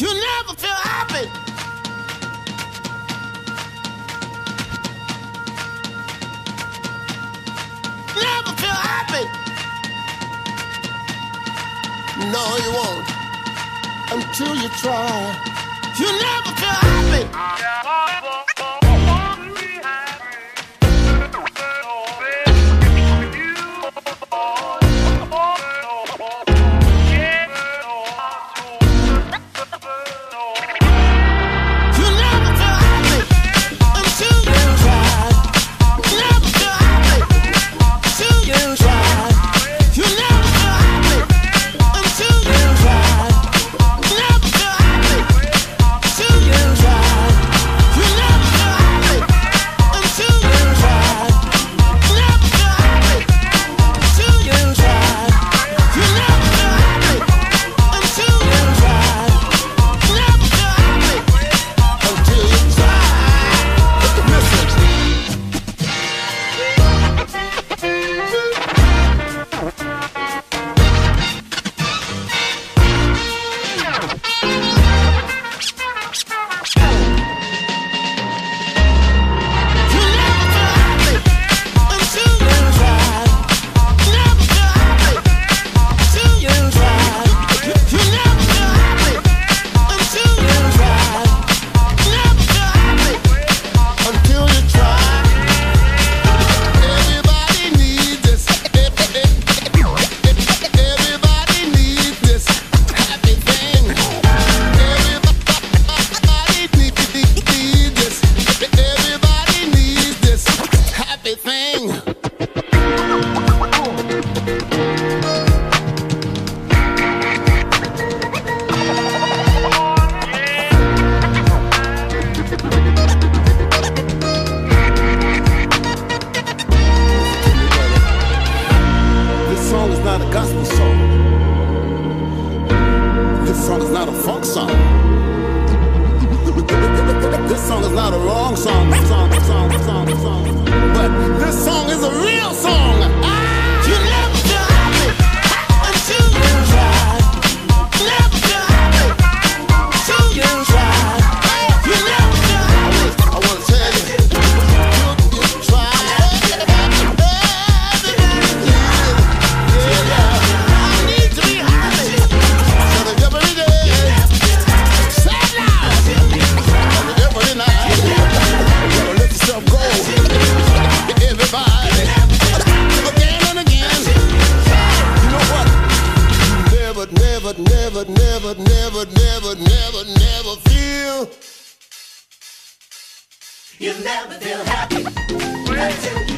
You never feel happy. Never feel happy. No, you won't until you try. You never feel happy. song, song, song, song, song. But this song is a real song. I never feel. You'll never feel happy until you.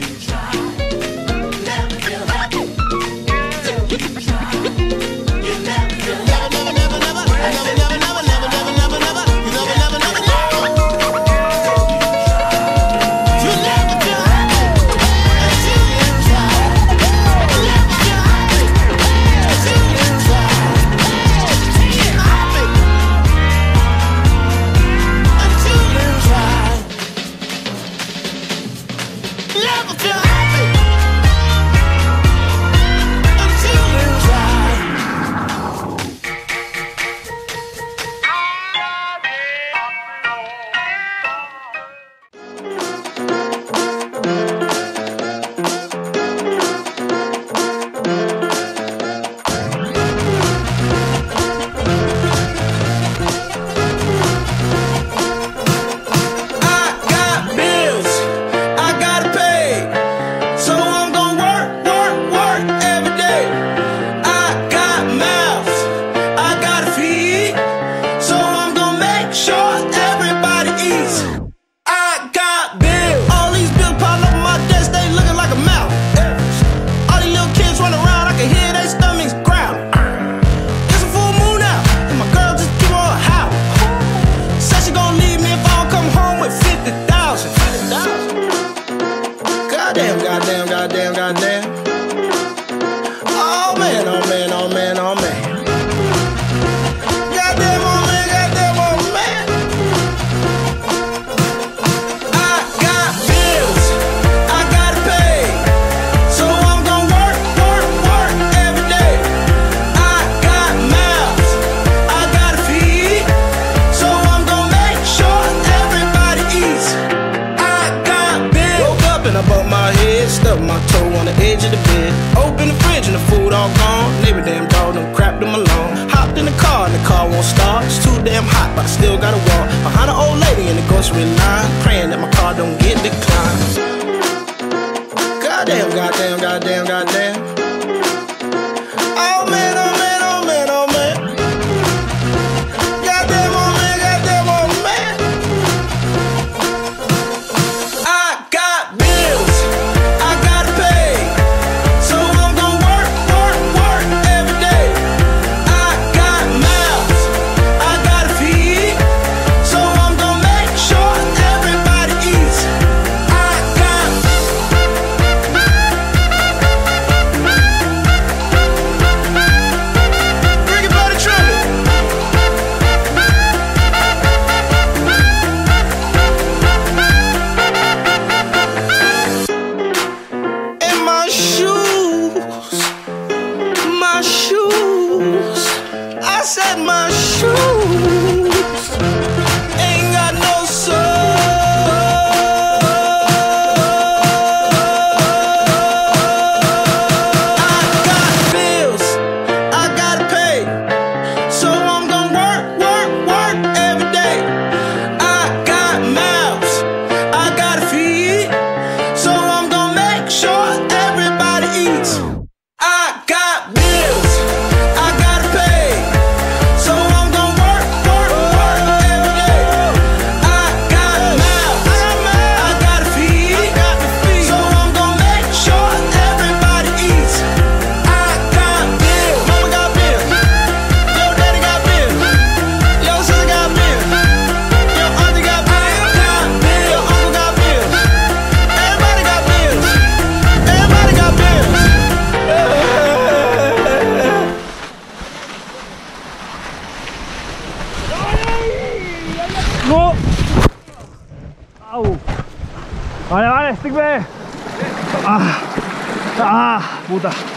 yeah. above my head, stuck my toe on the edge of the bed. Open the fridge and the food all gone. Every damn dog done crapped them alone. Hopped in the car and the car won't start. It's too damn hot, but I still gotta walk. Behind an old lady in the grocery line, praying that my car don't get declined. Goddamn, goddamn, goddamn, goddamn. Kestik! Ah, ah, puta.